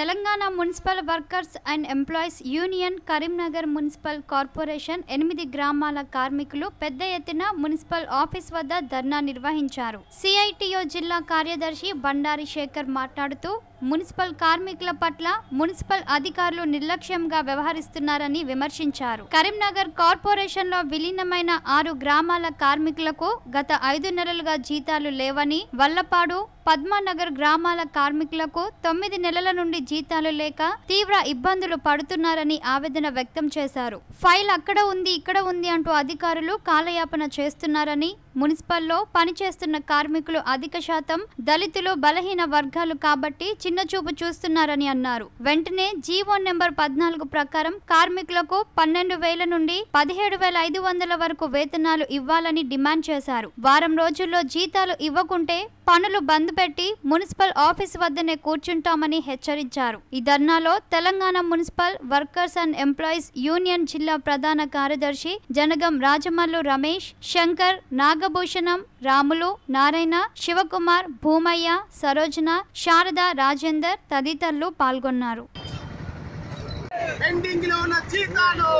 Telangana municipal workers and employees union Karimnagar municipal corporation ఎనిమిది గ్రామాల కార్మికులు పెద్ద ఎత్తున మున్సిపల్ ఆఫీస్ వద్ద ధర్నా నిర్వహించారు. సిఐటియు జిల్లా కార్యదర్శి బండారి శేఖర్ మాట్లాడుతూ మున్సిపల్ కార్మికుల పట్ల మున్సిపల్ అధికారులు నిర్లక్ష్యంగా వ్యవహరిస్తున్నారని విమర్శించారు. కరీంనగర్ కార్పొరేషన్లో విలీనమైన ఆరు గ్రామాల కార్మికులకు గత ఐదు నెలలుగా జీతాలు లేవని వల్లపాడు పద్మానగర్ గ్రామాల కార్మికులకు తొమ్మిది నెలల నుండి జీతాలు లేక తీవ్ర ఇబ్బందులు పడుతున్నారని ఆవేదన వ్యక్తం చేశారు. ఫైల్ అక్కడ ఉంది ఇక్కడ ఉంది అంటూ అధికారులు కాలయాపన చేస్తున్నారని మున్సిపల్లో పనిచేస్తున్న కార్మికులు అధిక శాతం దళితులు బలహీన వర్గాలు కాబట్టి చిన్నచూపు చూస్తున్నారని అన్నారు. వెంటనే జీవో నెంబర్ పద్నాలుగు ప్రకారం కార్మికులకు పన్నెండు వేల నుండి పదిహేడు వేల ఐదు వందల వరకు వేతనాలు ఇవ్వాలని డిమాండ్ చేశారు. వారం రోజుల్లో జీతాలు ఇవ్వకుంటే పనులు బంద్ పెట్టి మున్సిపల్ ఆఫీస్ వద్దనే కూర్చుంటామని హెచ్చరించారు. ఈ ధర్నాలో Telangana municipal workers and employees union జిల్లా ప్రధాన కార్యదర్శి జనగం రాజమల్లు రమేష్ శంకర్ నాగ నాగభూషణం రాములు నారాయణ శివకుమార్ భూమయ్య సరోజన శారద రాజేందర్ తదితరులు పాల్గొన్నారు. పెండింగ్లో ఉన్న జీతాలు